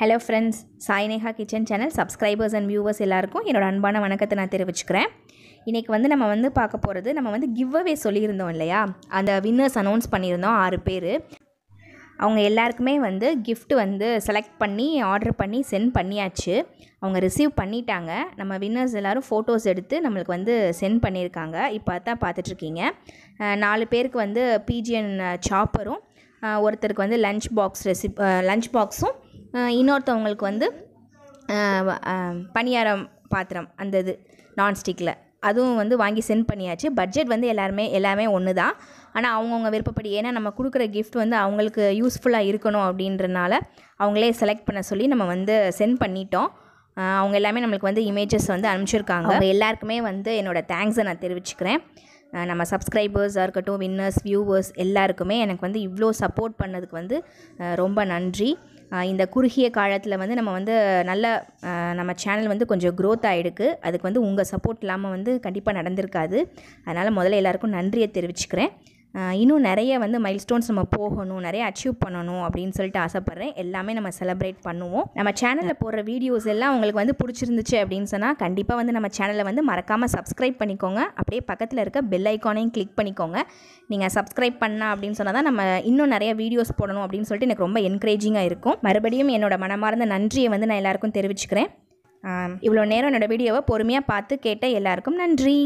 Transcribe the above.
Hello friends Sainega kitchen channel subscribers and viewers எல்லாருக்கும் என்னோடய அன்பான வணக்கத்தை நான் தெரிவிச்சுக்கிறேன். இன்றைக்கி வந்து நம்ம வந்து பார்க்க போகிறது நம்ம வந்து கிவ் அவே சொல்லியிருந்தோம் இல்லையா? அந்த வின்னர்ஸ் அனௌன்ஸ் பண்ணியிருந்தோம் ஆறு பேர். அவங்க எல்லாருக்குமே வந்து கிஃப்ட் வந்து செலக்ட் பண்ணி ஆர்டர் பண்ணி சென்ட் பண்ணியாச்சு. அவங்க ரிசீவ் பண்ணிட்டாங்க. நம்ம வின்னர்ஸ் எல்லோரும் ஃபோட்டோஸ் எடுத்து நம்மளுக்கு வந்து சென்ட் பண்ணியிருக்காங்க. இப்போ தான் பார்த்துட்ருக்கீங்க. நாலு பேருக்கு வந்து பிஜிஎன் சாப்பரும் ஒருத்தருக்கு வந்து லஞ்ச் பாக்ஸ் ரெசிப் லஞ்ச் பாக்ஸும் இன்னொருத்தவங்களுக்கு வந்து பணியாரம் பாத்திரம் அந்த இது நான்ஸ்டிக்கில் அதுவும் வந்து வாங்கி சென்ட் பண்ணியாச்சு. பட்ஜெட் வந்து எல்லாருமே எல்லாமே ஒன்று தான் ஆனால் அவங்கவுங்க விருப்பப்படி ஏன்னா நம்ம கொடுக்குற கிஃப்ட் வந்து அவங்களுக்கு யூஸ்ஃபுல்லாக இருக்கணும் அப்படின்றனால அவங்களே செலக்ட் பண்ண சொல்லி நம்ம வந்து சென்ட் பண்ணிட்டோம். அவங்க எல்லாமே நம்மளுக்கு வந்து இமேஜஸ் வந்து அனுப்பிச்சிருக்காங்க. அவங்க எல்லாருக்குமே வந்து என்னோட தேங்க்ஸை நான் தெரிவிச்சுக்கிறேன். நம்ம சப்ஸ்கிரைபர்ஸாக இருக்கட்டும் வின்னர்ஸ் வியூவர்ஸ் எல்லாருக்குமே எனக்கு வந்து இவ்வளோ சப்போர்ட் பண்ணதுக்கு வந்து ரொம்ப நன்றி. இந்த குறுகிய காலத்தில் வந்து நம்ம வந்து நல்ல நம்ம சேனல் வந்து கொஞ்சம் க்ரோத் ஆகிடுக்கு அதுக்கு வந்து உங்கள் சப்போர்ட் இல்லாமல் வந்து கண்டிப்பாக நடந்திருக்காது. அதனால் முதல்ல எல்லாருக்கும் நன்றியை தெரிவிச்சுக்கிறேன். இன்னும் நிறைய வந்து மைல்ஸ்டோன்ஸ் நம்ம போகணும் நிறைய அச்சீவ் பண்ணணும் அப்படின்னு சொல்லிட்டு ஆசைப்பட்றேன். எல்லாமே நம்ம செலிப்ரேட் பண்ணுவோம். நம்ம சேனலில் போடுற வீடியோஸ் எல்லாம் உங்களுக்கு வந்து பிடிச்சிருந்துச்சு அப்படின்னு சொன்னால் கண்டிப்பாக வந்து நம்ம சேனலை வந்து மறக்காமல் சப்ஸ்கிரைப் பண்ணிக்கோங்க. அப்படியே பக்கத்தில் இருக்க பெல் ஐக்கானையும் கிளிக் பண்ணிக்கோங்க. நீங்கள் சப்ஸ்கிரைப் பண்ணா அப்படின்னு சொன்னால் தான் நம்ம இன்னும் நிறைய வீடியோஸ் போடணும் அப்படின்னு சொல்லிட்டு எனக்கு ரொம்ப என்கரேஜிங்காக இருக்கும். மறுபடியும் என்னோட மனமார்ந்த நன்றியை வந்து நான் எல்லாருக்கும் தெரிவிச்சுக்கிறேன். இவ்வளோ நேரம் என்னோட வீடியோவை பொறுமையாக பார்த்து கேட்ட எல்லாருக்கும் நன்றி.